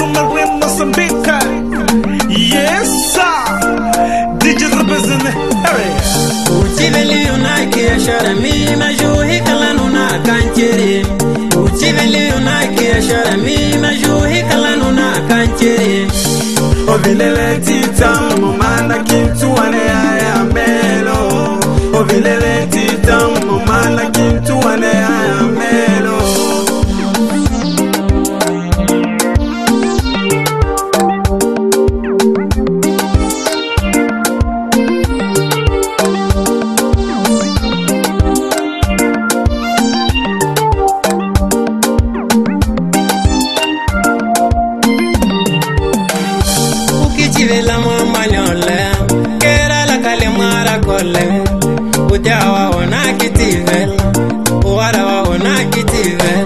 Numărul meu numere Mozambique. Yes, sir. DJs representing area. Uchiveli unaki ashara mi majuhi kalanuna kanchiri. Uchiveli unaki ashara mi majuhi kalanuna kanchiri. Ovilele tita mumanda kintu ane ayamelo. Ovilele tita vele ujawa unakiti vele uwarawa unakiti vele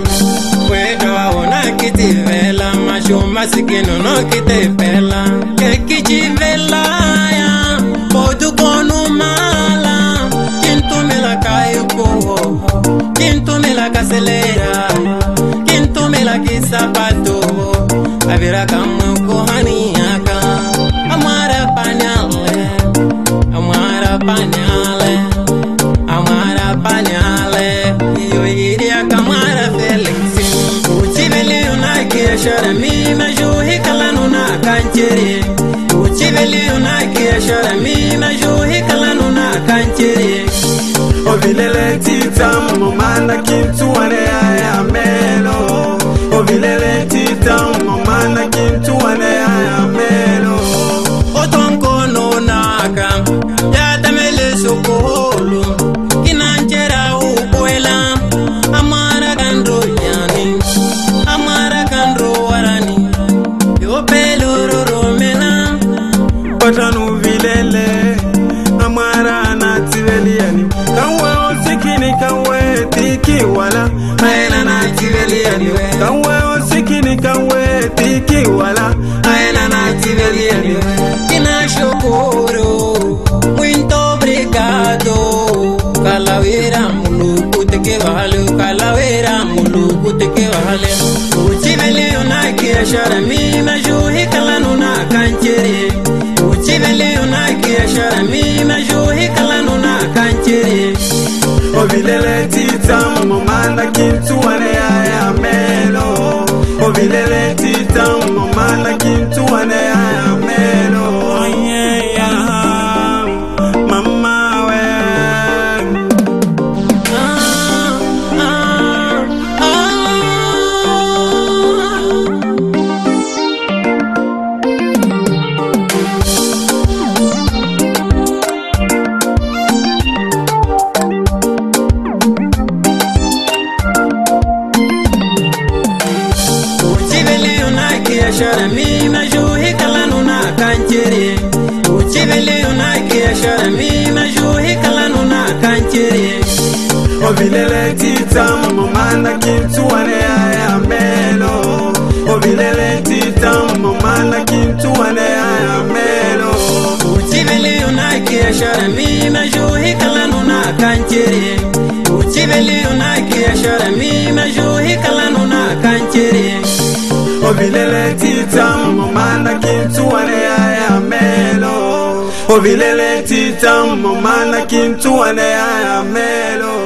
wedowa unakiti vela mashumasikino nokite vela kekichi velaya odukonumala kintumela Kintu kintumela kaselera kintumela kisapato avirakamu minaju hikalanuna kancere ucibeliyuna kiyashora minaju hikalanuna kancere ovilele tita momomanda kintuwareyaya melo zvanuvilele namwari anativeliyani kauweosikini kawe tikiwala aena nativeliyaniwe kauweosikini kawe tikiwala aena nativeliyaniwe ina shukuru muito brigado kalawira munu kutekevale kalawira munu kutekevale uchiveliyonakiashara mina juhika nyarami na juhi kalanu na kanche ovilele tita momanda kintu wane aya obilele titamu mumana kintu wane aya melo obilele titamu mumana kintu wane aya melo uchiveliyo nakiashara mina juhi kalanu na kanchere uchiveliyo nakiashara mina juhi kalanu na kanchere obilele titamu mumana kintu wane aya melo obilele titamu mumana kintu wane aya melo